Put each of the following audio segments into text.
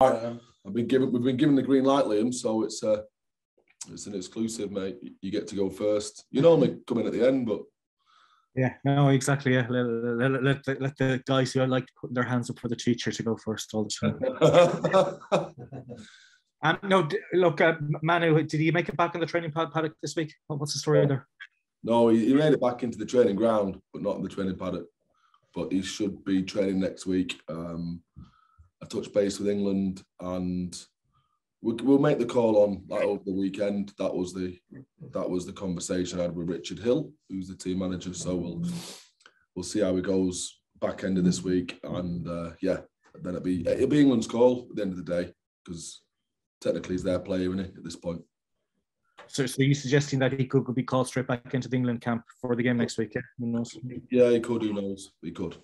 I've been given we've been given the green light, Liam. So it's a uh, it's an exclusive, mate. You get to go first. You normally come in at the end, but yeah, no, exactly. Yeah, let, let, let, let, the guys who like putting their hands up for the teacher to go first all the time. um, no, look, uh, Manu, did he make it back in the training paddock this week? What's the story there? No, he, he made it back into the training ground, but not in the training paddock. But he should be training next week. Um, I touched base with England, and we'll, we'll make the call on that over the weekend. That was the that was the conversation I had with Richard Hill, who's the team manager. So we'll we'll see how it goes back end of this week, and uh, yeah, then it'll be it'll be England's call at the end of the day because technically he's their player, isn't he, at this point. So, so are you suggesting that he could, could be called straight back into the England camp for the game next week? Yeah, who knows? Yeah, he could. Who knows? He could.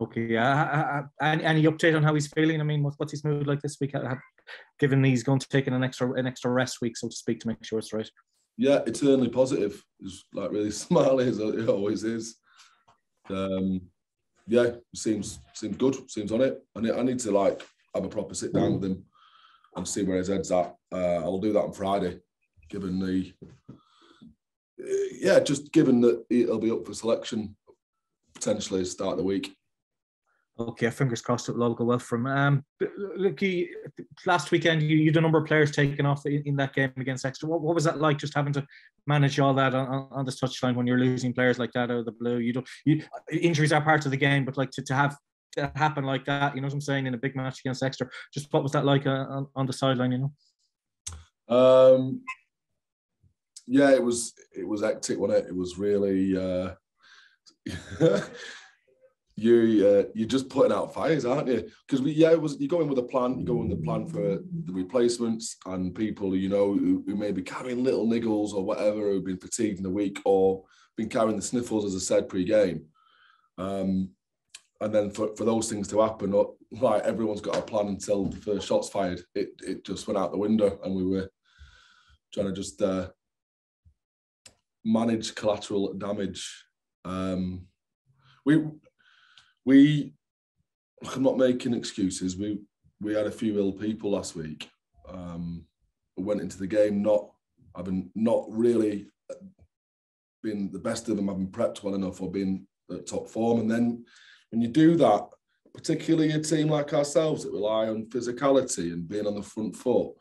Okay. Yeah. Any, update on how he's feeling? I mean, what's his mood like this week? Given he's going to take an extra an extra rest week, so to speak, to make sure it's right. Yeah, eternally positive. He's like really smiley as it always is. Um, yeah, seems seems good. Seems on it. I need, I need to like have a proper sit down with him and see where his head's at. Uh, I'll do that on Friday, given the yeah, just given that he'll be up for selection potentially start of the week. Okay, fingers crossed it will all go well for him. Um, you, last weekend you, you had a number of players taken off in, in that game against Exeter. What, what, was that like, just having to manage all that on, on the touchline when you're losing players like that out of the blue? You don't. You, injuries are part of the game, but like to, to have to happen like that, you know what I'm saying, in a big match against Exeter. Just what was that like uh, on, on the sideline? You know. Um. Yeah, it was it was hectic, wasn't it? It was really. Uh, you uh, you're just putting out fires, aren't you? Because we yeah, it was you go in with a plan, you go in the plan for the replacements and people you know who, who may be carrying little niggles or whatever, who've been fatigued in the week or been carrying the sniffles, as I said pre-game. Um, and then for, for those things to happen, like everyone's got a plan until the first shots fired. It it just went out the window, and we were trying to just uh, manage collateral damage. Um, we we I'm not making excuses. We we had a few ill people last week. Um, we went into the game not having not really been the best of them, having prepped well enough or being at top form. And then when you do that, particularly a team like ourselves that rely on physicality and being on the front foot,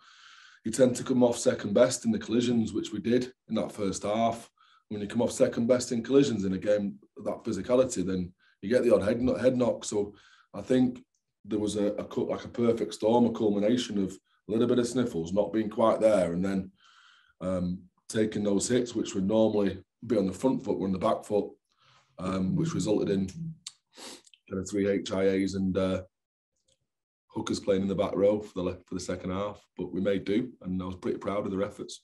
you tend to come off second best in the collisions, which we did in that first half. When you come off second best in collisions in a game that physicality, then you get the odd head, head knock. So I think there was a, a like a perfect storm, a culmination of a little bit of sniffles, not being quite there, and then um, taking those hits, which would normally be on the front foot, were on the back foot, um, which resulted in kind of three HIAs and uh, hookers playing in the back row for the for the second half. But we made do, and I was pretty proud of their efforts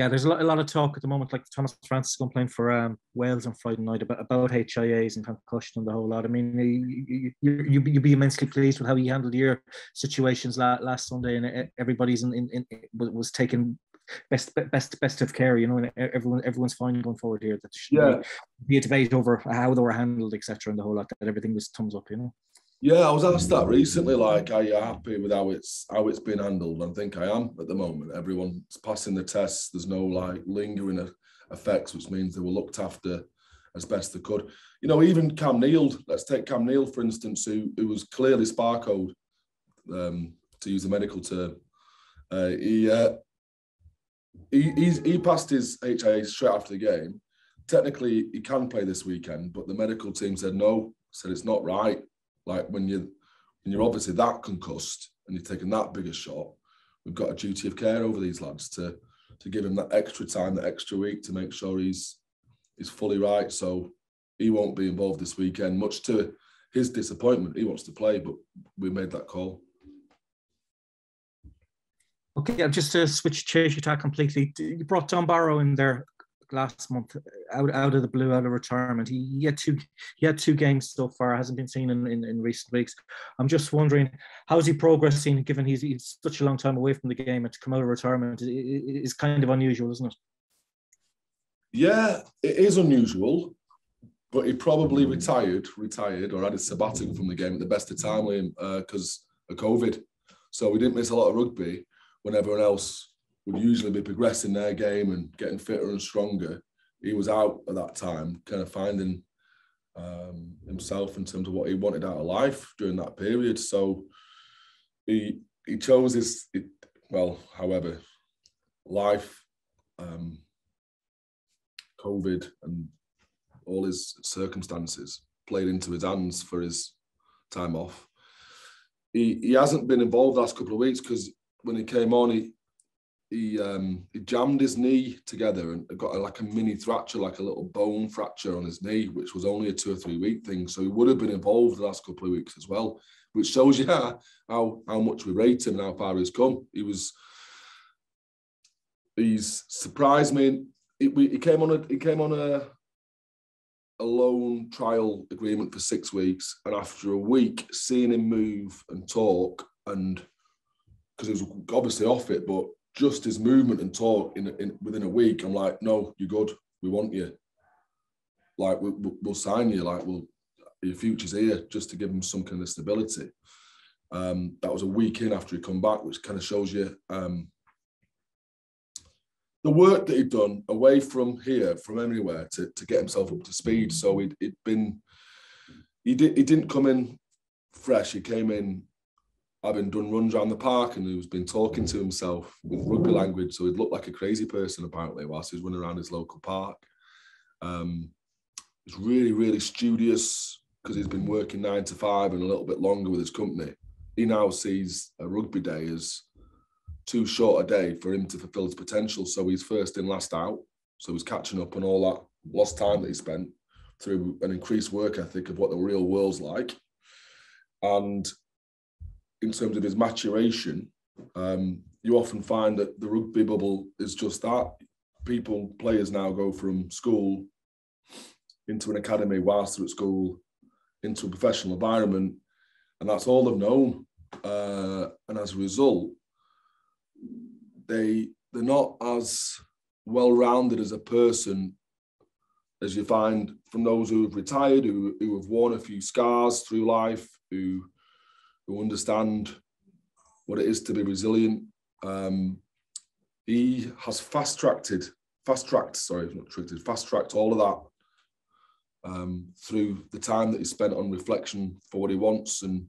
yeah, there's a lot, a lot of talk at the moment, like Tomas Francis going playing for um, Wales on Friday night about, about HIAs and concussion and the whole lot. I mean, you, you, you, you'd be immensely pleased with how he handled your situations last, last Sunday, and everybody's in, in, in was taking best best best of care. You know, and everyone everyone's fine going forward here. That should yeah. be, be a debate over how they were handled, etc., and the whole lot. That everything was thumbs up. You know. Yeah, I was asked that recently. Like, are you happy with how it's how it's been handled? I think I am at the moment. Everyone's passing the tests. There's no like lingering effects, which means they were looked after as best they could. You know, even Cam Neild. Let's take Cam Neild for instance, who who was clearly sparkled, um, to use a medical term. Uh, he, uh, he he passed his HIA straight after the game. Technically, he can play this weekend, but the medical team said no. Said it's not right like when you when you're obviously that concussed and you're taking that bigger shot, we've got a duty of care over these lads to to give him that extra time, that extra week to make sure he's he's fully right. So he won't be involved this weekend, much to his disappointment. He wants to play, but we made that call. Okay, just to switch change your tack completely. You brought Tom Barrow in there last month out out of the blue, out of retirement. He, he had two he had two games so far, hasn't been seen in, in, in recent weeks. I'm just wondering how's he progressing given he's, he's such a long time away from the game and to come out of retirement is it, kind of unusual, isn't it? Yeah, it is unusual. but he probably retired, retired, or had a sabbatical from the game at the best of time, because uh, of COVID. So we didn't miss a lot of rugby when everyone else would usually be progressing their game and getting fitter and stronger. He was out at that time, kind of finding um, himself in terms of what he wanted out of life during that period. So he he chose his it, well, however, life, um, COVID, and all his circumstances played into his hands for his time off. He he hasn't been involved last couple of weeks because when he came on, he he um, he jammed his knee together and got a, like a mini fracture, like a little bone fracture on his knee, which was only a two or three week thing. So he would have been involved the last couple of weeks as well, which shows you how how, how much we rate him and how far he's come. He was he's surprised me. It, we, he came on a he came on a a loan trial agreement for six weeks, and after a week, seeing him move and talk, and because he was obviously off it, but just his movement and talk in, in within a week, I'm like, no, you're good. We want you. Like we, will sign you. Like we'll your future's here, just to give him some kind of stability. Um, that was a week in after he come back, which kind of shows you um, the work that he'd done away from here, from anywhere, to, to get himself up to speed. So he'd, he'd been, he did, he didn't come in fresh. He came in having done runs around the park and he was been talking to himself with rugby language. So he'd looked like a crazy person apparently whilst he was running around his local park. Um, he's really, really studious because he's been working nine to five and a little bit longer with his company. He now sees a rugby day as too short a day for him to fulfill his potential. So he's first in, last out. So he's catching up on all that lost time that he spent through an increased work ethic of what the real world's like. And in terms of his maturation, um, you often find that the rugby bubble is just that. People, players now go from school into an academy whilst they're at school, into a professional environment, and that's all they've known. Uh, and as a result, they they're not as well rounded as a person as you find from those who have retired, who, who have worn a few scars through life, who who understand what it is to be resilient. Um, he has fast tracked, fast tracked, sorry, not tracked, fast tracked all of that um, through the time that he spent on reflection for what he wants and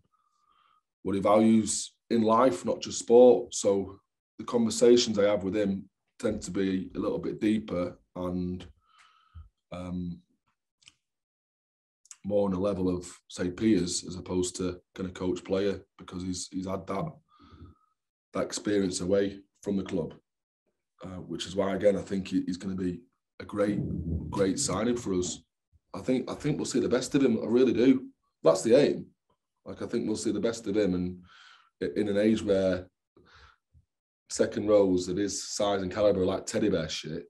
what he values in life, not just sport. So the conversations I have with him tend to be a little bit deeper and um, more on a level of say peers as opposed to kind of coach player because he's he's had that that experience away from the club, uh, which is why again I think he's going to be a great great signing for us. I think I think we'll see the best of him. I really do. That's the aim. Like I think we'll see the best of him, and in an age where second rows of his size and caliber like teddy bear shit,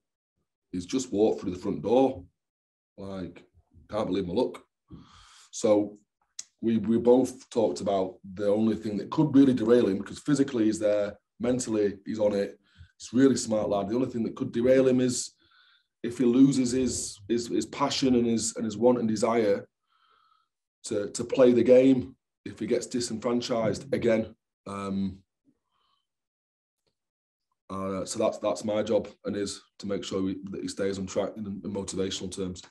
he's just walked through the front door. Like can't believe my luck. So we we both talked about the only thing that could really derail him because physically he's there, mentally he's on it. He's really smart lad. The only thing that could derail him is if he loses his his, his passion and his and his want and desire to to play the game. If he gets disenfranchised again. Um, uh, so that's that's my job and is to make sure we, that he stays on track in, in motivational terms.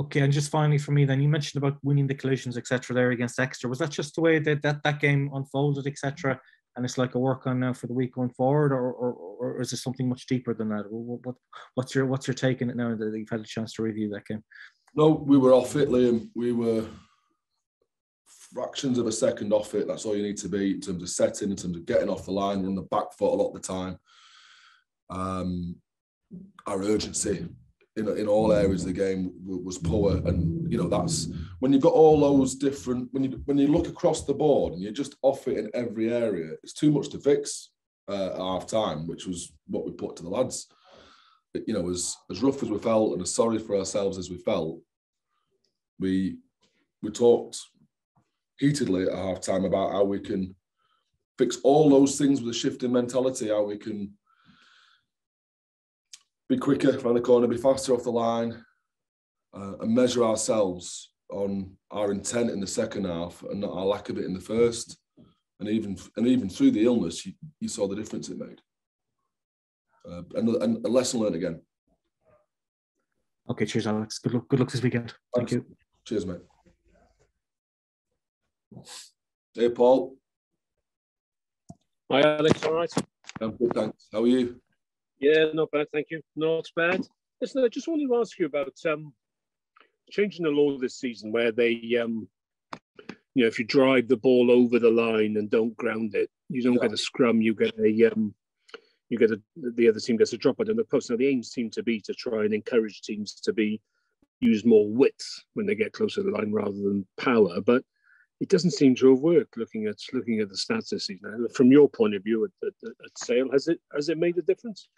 Okay, and just finally for me, then you mentioned about winning the collisions, etc. There against Exeter. Was that just the way that that, that game unfolded, etc. And it's like a work on now for the week going forward, or or, or is it something much deeper than that? What, what what's your what's your take on it now that you've had a chance to review that game? No, we were off it, Liam. We were fractions of a second off it. That's all you need to be in terms of setting, in terms of getting off the line, on the back foot a lot of the time. Um, our urgency in, in all areas of the game was poor. And you know that's when you've got all those different when you when you look across the board and you're just off it in every area, it's too much to fix uh, at half time, which was what we put to the lads. But, you know, as as rough as we felt and as sorry for ourselves as we felt, we we talked heatedly at half time about how we can fix all those things with a shift in mentality, how we can be quicker around the corner, be faster off the line, uh, and measure ourselves on our intent in the second half and not our lack of it in the first. And even and even through the illness, you, you saw the difference it made. Uh, and, and a lesson learned again. Okay, cheers, Alex. Good luck. Good luck this weekend. Thank you. Cheers, mate. Hey, Paul. Hi, Alex. All right. I'm good, thanks. How are you? Yeah, not bad, thank you. Not bad. Listen, I just wanted to ask you about um, changing the law this season, where they, um, you know, if you drive the ball over the line and don't ground it, you don't yeah. get a scrum. You get a, um, you get a, the other team gets a drop out on the post. Now the aim seems to be to try and encourage teams to be use more width when they get closer to the line rather than power, but it doesn't seem to have worked. Looking at looking at the stats this season, from your point of view at, at, at Sale, has it has it made a difference?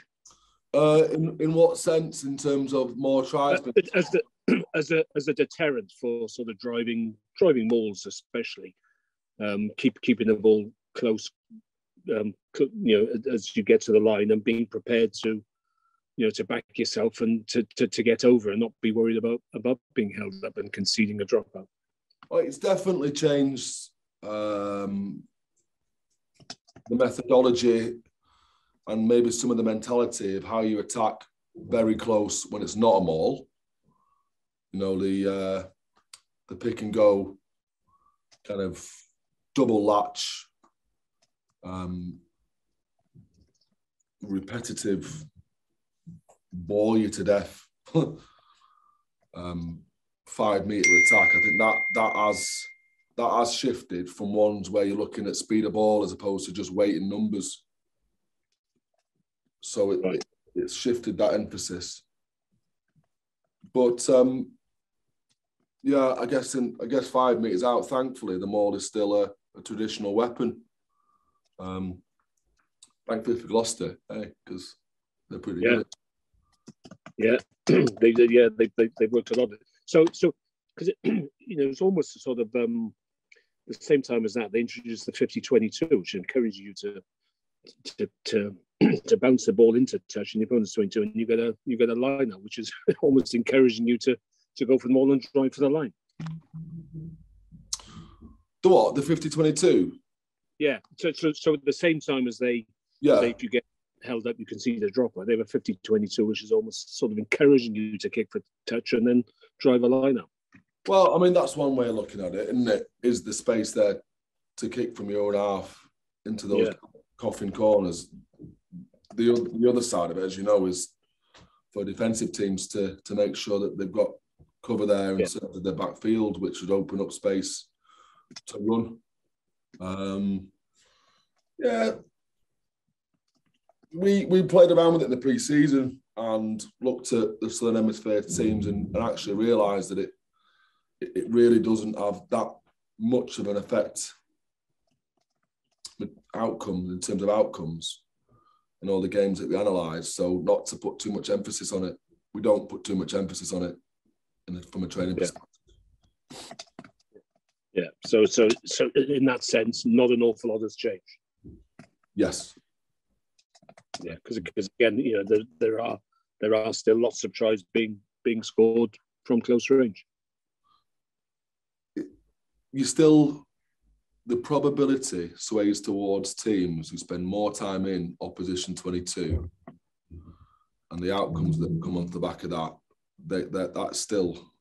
Uh, in in what sense? In terms of more tries, as the as a as a deterrent for sort of driving driving mauls, especially um, keep keeping the ball close, um, you know, as you get to the line and being prepared to, you know, to back yourself and to, to, to get over and not be worried about about being held up and conceding a dropout. Well, it's definitely changed um, the methodology and maybe some of the mentality of how you attack very close when it's not a maul. You know, the uh, the pick and go kind of double latch, um, repetitive, bore you to death. um, five meter attack. I think that that has that has shifted from ones where you're looking at speed of ball as opposed to just weighting numbers. So it, right. it it's shifted that emphasis. But um, yeah, I guess in I guess five meters out, thankfully, the maul is still a, a traditional weapon. Um, thankfully for Gloucester, eh? Because they're pretty yeah. good. Yeah, they did. Yeah, they, they they worked a lot. So so because you know it's almost sort of um, the same time as that they introduced the 50-22, which encourages you to to to to bounce the ball into touch and your opponent's 22 and you get a you get a line out, which is almost encouraging you to to go for the ball and drive for the line. The what? The 50-22? Yeah. So, so so at the same time as they yeah they, if you get held up you can see the dropper. They were 50-22, which is almost sort of encouraging you to kick for touch and then drive a line out. Well, I mean that's one way of looking at it, isn't it? Is the space there to kick from your own half into those yeah. coffin corners the, the other side of it, as you know, is for defensive teams to to make sure that they've got cover there yeah. of their backfield, which would open up space to run. Um, yeah, we we played around with it in the pre-season and looked at the Southern Hemisphere teams and, and actually realised that it it really doesn't have that much of an effect outcomes in terms of outcomes in all the games that we analyse. So not to put too much emphasis on it. We don't put too much emphasis on it the, from a training yeah. perspective. Yeah. So so so in that sense, not an awful lot has changed. Yes. Yeah, because because again, you know, there, there are there are still lots of tries being being scored from close range. You still the probability sways towards teams who spend more time in opposition 22 and the outcomes that come off the back of that they, that that's still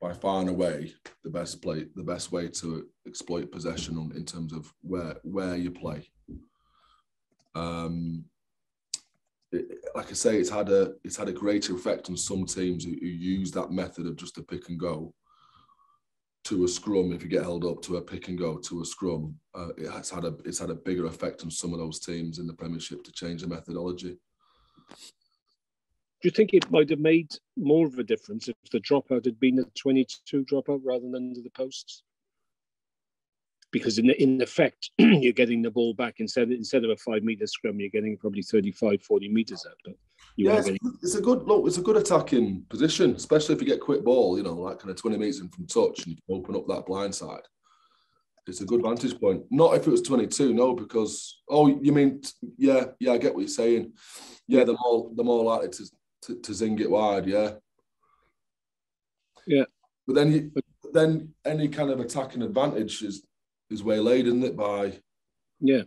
by far and away the best play the best way to exploit possession in terms of where where you play. Um it, like I say, it's had a it's had a greater effect on some teams who, who use that method of just a pick and go to a scrum if you get held up to a pick and go to a scrum uh, it has had a it's had a bigger effect on some of those teams in the premiership to change the methodology. Do you think it might have made more of a difference if the dropout had been a 22 dropout rather than under the posts because in, in effect you're getting the ball back instead instead of a five meter scrum you're getting probably 35 40 meters out but yeah, it's, it's, a good look. It's a good attacking position, especially if you get quick ball. You know, like kind of twenty meters in from touch, and you can open up that blind side. It's a good vantage point. Not if it was twenty-two, no, because oh, you mean yeah, yeah, I get what you're saying. Yeah, the more the more likely to, to, to zing it wide. Yeah, Yeah. But then you, then any kind of attacking advantage is is waylaid, isn't it? By yeah,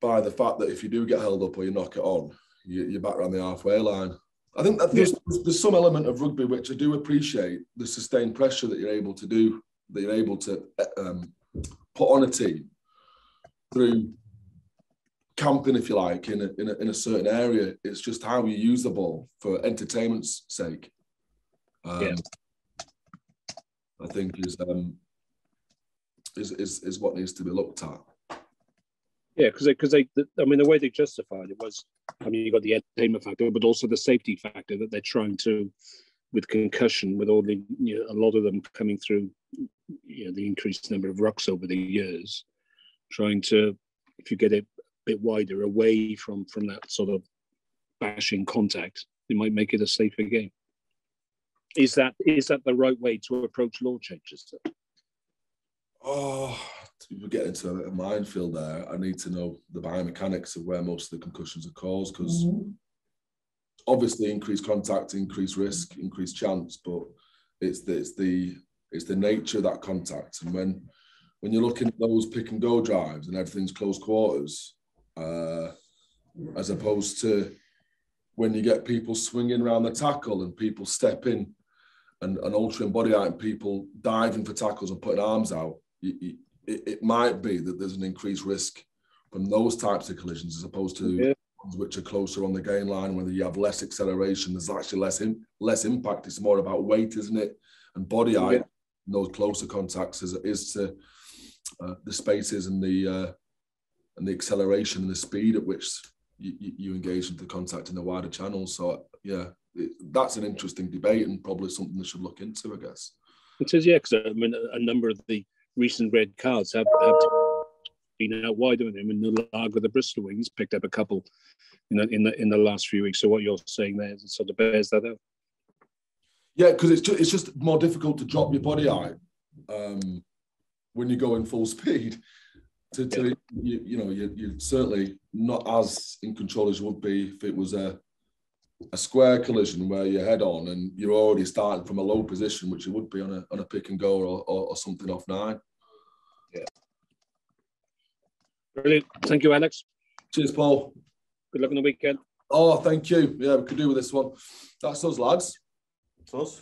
by the fact that if you do get held up or you knock it on, you, are back around the halfway line. I think that there's, yeah. there's some element of rugby which I do appreciate the sustained pressure that you're able to do, that you're able to um, put on a team through camping, if you like, in a, in a, in a certain area. It's just how you use the ball for entertainment's sake. Um, yeah. I think is, um, is is is what needs to be looked at. Yeah, because because they, they, I mean, the way they justified it was, I mean, you got the entertainment factor, but also the safety factor that they're trying to, with concussion, with all the, you know, a lot of them coming through, you know, the increased number of rocks over the years, trying to, if you get it a bit wider away from from that sort of bashing contact, it might make it a safer game. Is that is that the right way to approach law changes? Oh, we're getting into a minefield there. I need to know the biomechanics of where most of the concussions are caused because mm-hmm. obviously increased contact, increased risk, increased chance, but it's the, it's the it's the nature of that contact. And when when you're looking at those pick and go drives and everything's close quarters, uh, as opposed to when you get people swinging around the tackle and people stepping and, and altering body height and people diving for tackles and putting arms out, it, it, might be that there's an increased risk from those types of collisions as opposed to yeah. ones which are closer on the gain line, whether you have less acceleration, there's actually less in, less impact. It's more about weight, isn't it? And body height, yeah. those closer contacts as it is to uh, the spaces and the uh, and the acceleration and the speed at which you, you engage into contact in the wider channels. So yeah, it, that's an interesting debate and probably something they should look into, I guess. It is, yeah, because I mean, a number of the recent red cards have, have been out wide. I mean, the Lager, the Bristol Wings picked up a couple in the, in the in the last few weeks. So what you're saying there sort of bears that out. Yeah, because it's just, it's just more difficult to drop your body out um, when you go in full speed. To, to yeah. you, you know, you, you're certainly not as in control as you would be if it was a a square collision where you're head on and you're already starting from a low position, which you would be on a on a pick and go or, or, or something off nine. Yeah. Brilliant. Thank you, Alex. Cheers, Paul. Good luck on the weekend. Oh, thank you. Yeah, we could do with this one. That's us, lads. That's us.